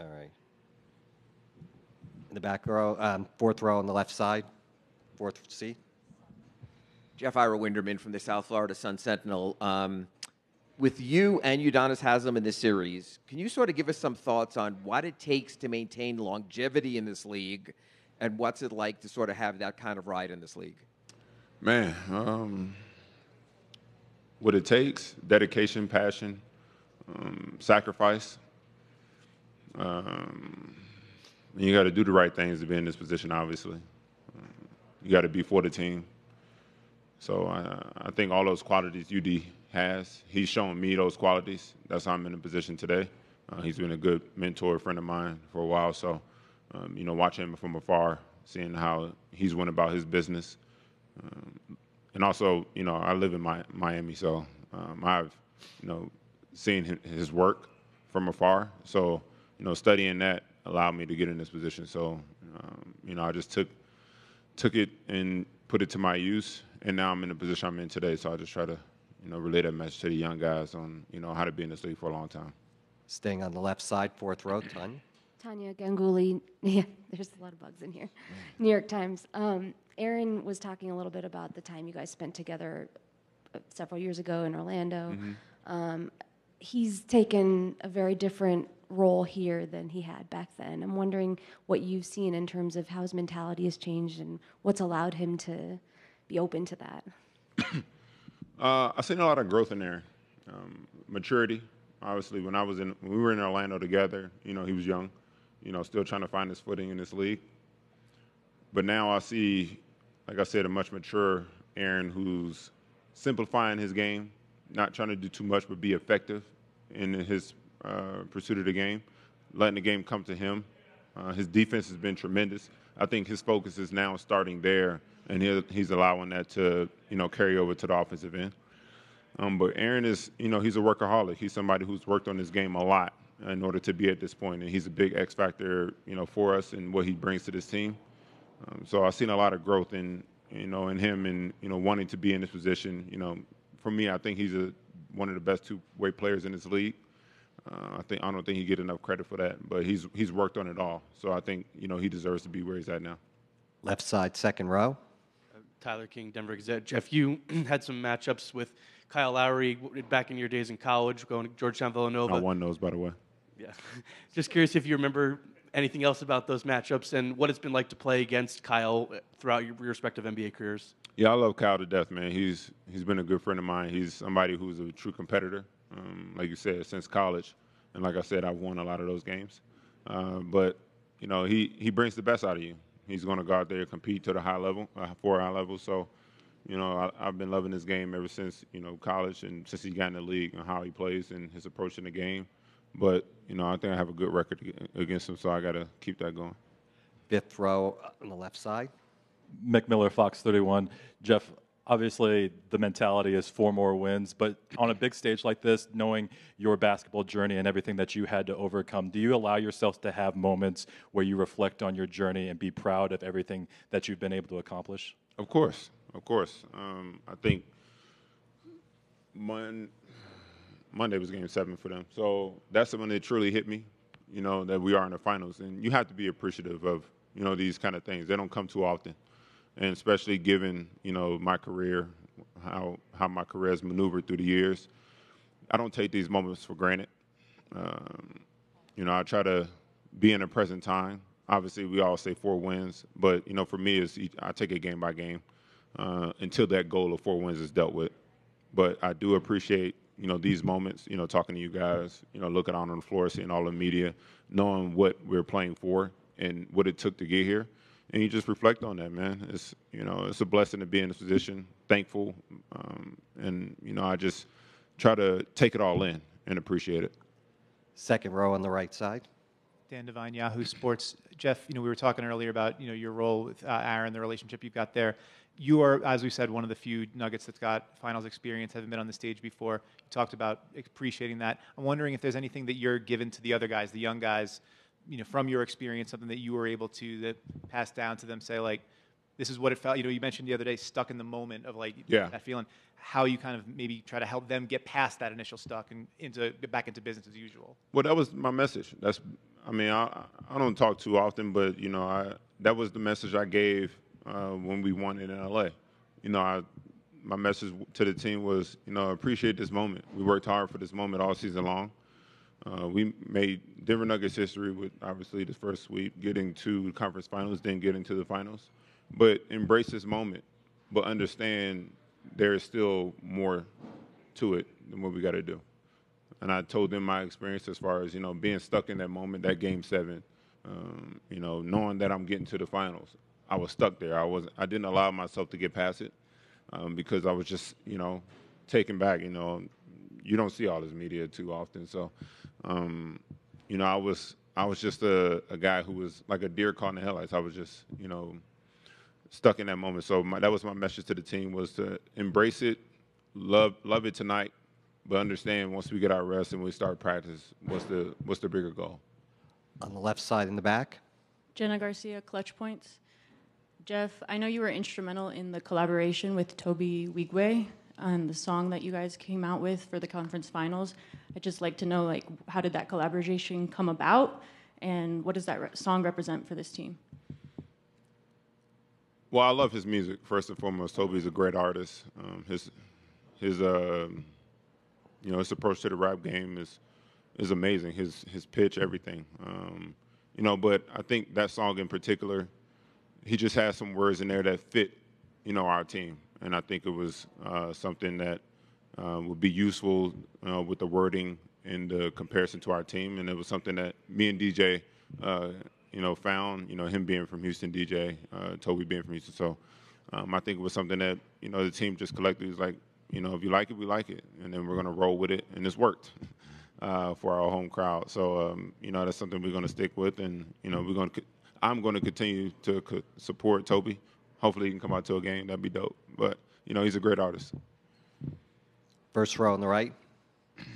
All right. In the back row, um, fourth row on the left side, fourth seat. Jeff Ira Winderman from the South Florida Sun Sentinel. Um, with you and Udonis Haslam in this series, can you sort of give us some thoughts on what it takes to maintain longevity in this league, and what's it like to sort of have that kind of ride in this league? Man, um, what it takes dedication, passion, um, sacrifice. Um, you got to do the right things to be in this position, obviously. You got to be for the team. So I, I think all those qualities UD has, he's shown me those qualities. That's how I'm in a position today. Uh, he's been a good mentor, friend of mine for a while. So, um, you know, watching him from afar, seeing how he's went about his business. Um, and also, you know, I live in my, Miami, so um, I've, you know, seen his work from afar. So, you know, studying that allowed me to get in this position. So, um, you know, I just took took it and put it to my use, and now I'm in the position I'm in today. So I just try to, you know, relay that message to the young guys on, you know, how to be in this league for a long time. Staying on the left side, fourth row, Tania. Tania Ganguli. Yeah, there's a lot of bugs in here. New York Times. Um, Aaron was talking a little bit about the time you guys spent together uh, several years ago in Orlando. Mm-hmm. Um, he's taken a very different role here than he had back then. I'm wondering what you've seen in terms of how his mentality has changed and what's allowed him to be open to that. Uh, I've seen a lot of growth in there, um, maturity. Obviously, when I was in, we were in Orlando together, you know, he was young, you know, still trying to find his footing in this league. But now I see, like I said, a much mature Aaron who's simplifying his game, not trying to do too much, but be effective in his pursuit of the game, letting the game come to him. Uh, his defense has been tremendous. I think his focus is now starting there, and he, he's allowing that to, you know, carry over to the offensive end. Um, but Aaron is, you know, he's a workaholic. He's somebody who's worked on his game a lot in order to be at this point, and he's a big X factor, you know, for us and what he brings to this team. Um, so I've seen a lot of growth in, you know, in him and you know wanting to be in this position. You know, for me, I think he's a one of the best two-way players in this league. Uh, I think I don't think he get enough credit for that, but he's he's worked on it all. So I think you know he deserves to be where he's at now. Left side, second row. Tyler King, Denver Gazette. Jeff, you had some matchups with Kyle Lowry back in your days in college, going to Georgetown Villanova. I won those, by the way. Yeah. Just curious if you remember anything else about those matchups and what it's been like to play against Kyle throughout your respective NBA careers. Yeah, I love Kyle to death, man. He's he's been a good friend of mine. He's somebody who's a true competitor, um, like you said, since college. And like I said, I've won a lot of those games. Uh, but you know, he he brings the best out of you. He's going to go out there and compete to the high level, uh, for high level. So, you know, I, have been loving this game ever since you know college and since he got in the league and how he plays and his approach in the game. But you know, I think I have a good record against him, so I got to keep that going. Fifth row on the left side. Mick Miller, Fox 31. Jeff, obviously the mentality is four more wins, but on a big stage like this, knowing your basketball journey and everything that you had to overcome, do you allow yourself to have moments where you reflect on your journey and be proud of everything that you've been able to accomplish? Of course, of course. Um, I think Mon- Monday was game seven for them. So that's when it truly hit me, you know, that we are in the finals. And you have to be appreciative of, you know, these kind of things. They don't come too often and especially given you know my career, how how my career has maneuvered through the years, I don't take these moments for granted. Um, you know, I try to be in the present time. Obviously, we all say four wins, but you know, for me, is I take it game by game uh, until that goal of four wins is dealt with. But I do appreciate you know these moments. You know, talking to you guys. You know, looking out on the floor, seeing all the media, knowing what we're playing for and what it took to get here and you just reflect on that, man. It's you know it's a blessing to be in this position. Thankful, um, and you know I just try to take it all in and appreciate it. Second row on the right side. Dan Devine, Yahoo Sports. Jeff, you know we were talking earlier about you know your role with uh, Aaron, the relationship you've got there. You are, as we said, one of the few Nuggets that's got finals experience, haven't been on the stage before. You talked about appreciating that. I'm wondering if there's anything that you're given to the other guys, the young guys, you know, from your experience, something that you were able to that pass down to them, say like, this is what it felt. You know, you mentioned the other day, stuck in the moment of like yeah. that feeling. How you kind of maybe try to help them get past that initial stuck and into get back into business as usual. Well, that was my message. That's I mean, I, I don't talk too often, but you know, I that was the message I gave uh, when we won in LA. You know, I, my message to the team was, you know, appreciate this moment. We worked hard for this moment all season long. Uh, we made Denver Nuggets history with obviously the first sweep, getting to the conference finals, then getting to the finals. But embrace this moment, but understand there is still more to it than what we got to do. And I told them my experience as far as you know being stuck in that moment, that game seven. Um, you know, knowing that I'm getting to the finals, I was stuck there. I was I didn't allow myself to get past it um, because I was just you know taken back. You know, you don't see all this media too often, so um, you know I was I was just a, a guy who was like a deer caught in the headlights. I was just you know stuck in that moment. So my, that was my message to the team was to embrace it, love love it tonight, but understand once we get our rest and we start practice, what's the what's the bigger goal? On the left side in the back, Jenna Garcia, Clutch Points. Jeff, I know you were instrumental in the collaboration with Tobe Nwigwe on the song that you guys came out with for the conference finals. I'd just like to know, like, how did that collaboration come about, and what does that re- song represent for this team? Well, I love his music first and foremost. Tobe's a great artist. Um, his his uh, you know his approach to the rap game is is amazing. His his pitch, everything. Um, you know, but I think that song in particular, he just has some words in there that fit, you know, our team, and I think it was uh, something that uh, would be useful uh, with the wording in the comparison to our team, and it was something that me and DJ, uh, you know, found. You know, him being from Houston, DJ, uh, Tobe being from Houston, so um, I think it was something that you know the team just collectively was like, you know, if you like it, we like it, and then we're gonna roll with it, and it's worked. Uh, for our home crowd, so um, you know that's something we're going to stick with, and you know we're going to. I'm going to continue to support Tobe. Hopefully, he can come out to a game. That'd be dope. But you know, he's a great artist. first row on the right.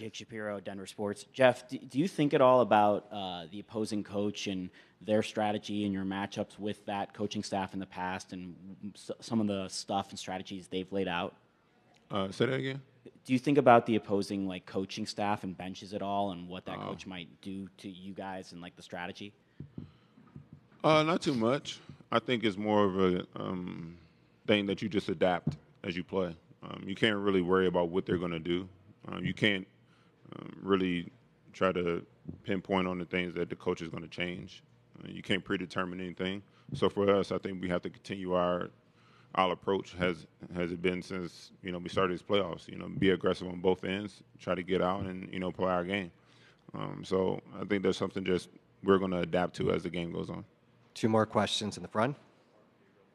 Jake Shapiro, Denver Sports. Jeff, do, do you think at all about uh, the opposing coach and their strategy and your matchups with that coaching staff in the past and s- some of the stuff and strategies they've laid out? Uh, say that again. Do you think about the opposing like coaching staff and benches at all and what that coach might do to you guys and like the strategy? Uh, not too much. I think it's more of a um, thing that you just adapt as you play. Um, you can't really worry about what they're going to do. Um, you can't um, really try to pinpoint on the things that the coach is going to change. Uh, you can't predetermine anything. So for us, I think we have to continue our our approach has has it been since you know we started these playoffs. You know, be aggressive on both ends, try to get out and you know play our game. Um, so I think there's something just we're going to adapt to as the game goes on. Two more questions in the front.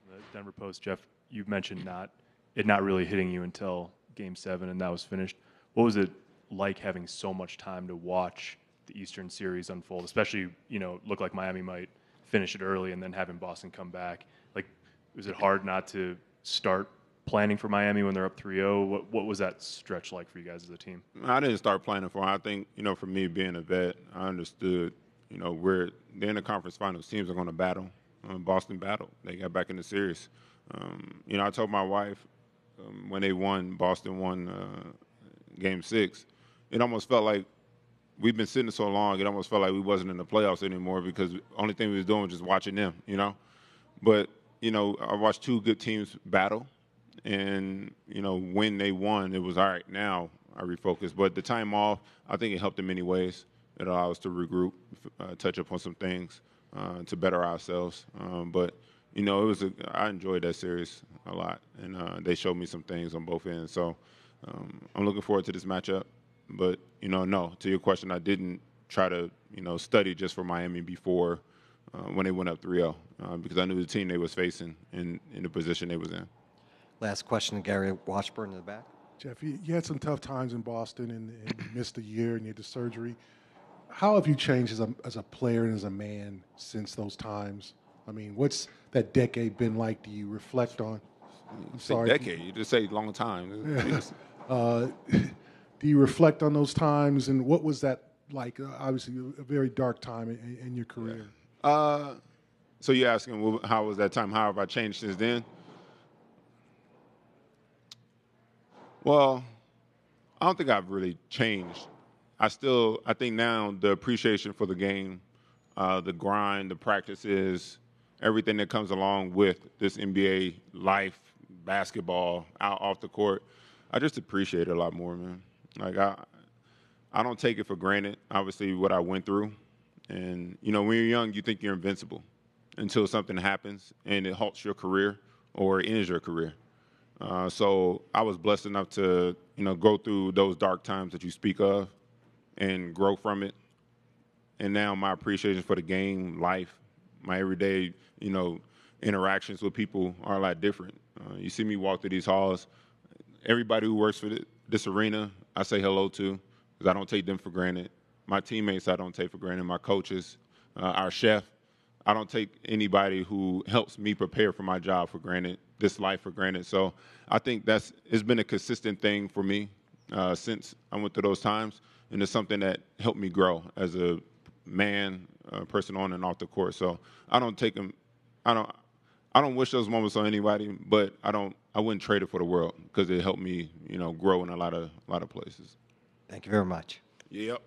the Denver Post, Jeff, you mentioned not it not really hitting you until Game Seven, and that was finished. What was it like having so much time to watch the Eastern Series unfold? Especially, you know, look like Miami might finish it early, and then having Boston come back. Like, was it hard not to start planning for Miami when they're up 3-0? What what was that stretch like for you guys as a team? I didn't start planning for. It. I think you know, for me being a vet, I understood. You know, we're they're in the conference finals. Teams are going to battle. Um, Boston battled. They got back in the series. Um, you know, I told my wife um, when they won, Boston won uh, Game Six. It almost felt like we've been sitting so long. It almost felt like we wasn't in the playoffs anymore because the only thing we was doing was just watching them. You know, but you know, I watched two good teams battle, and you know, when they won, it was all right. Now I refocused, but the time off, I think it helped in many ways. It allows us to regroup, uh, touch up on some things uh, to better ourselves. Um, but you know, it was a, I enjoyed that series a lot, and uh, they showed me some things on both ends. So um, I'm looking forward to this matchup. But you know, no, to your question, I didn't try to you know study just for Miami before uh, when they went up 3-0 uh, because I knew the team they was facing and in the position they was in. Last question Gary Washburn in the back. Jeff, you, you had some tough times in Boston and, and you missed a year and you had the surgery. How have you changed as a, as a player and as a man since those times? I mean, what's that decade been like? Do you reflect on? I'm sorry. decade, you just say long time. Uh, do you reflect on those times and what was that like? Uh, obviously, a very dark time in, in your career. Uh, so you're asking well, how was that time? How have I changed since then? Well, I don't think I've really changed. I still, I think now the appreciation for the game uh, the grind, the practices, everything that comes along with this NBA life, basketball, out off the court. I just appreciate it a lot more, man. Like I, I don't take it for granted. Obviously, what I went through, and you know, when you're young, you think you're invincible until something happens and it halts your career or ends your career. Uh, so I was blessed enough to, you know, go through those dark times that you speak of and grow from it. And now my appreciation for the game, life, my everyday, you know, interactions with people are a lot different. Uh, you see me walk through these halls. Everybody who works for this arena, I say hello to because I don't take them for granted. My teammates, I don't take for granted. My coaches, uh, our chef, I don't take anybody who helps me prepare for my job for granted, this life for granted. So I think that's it's been a consistent thing for me uh, since I went through those times, and it's something that helped me grow as a man, a person on and off the court. So I don't take them. I don't. I don't wish those moments on anybody, but I don't. I wouldn't trade it for the world because it helped me, you know, grow in a lot of a lot of places. Thank you very much. Yep.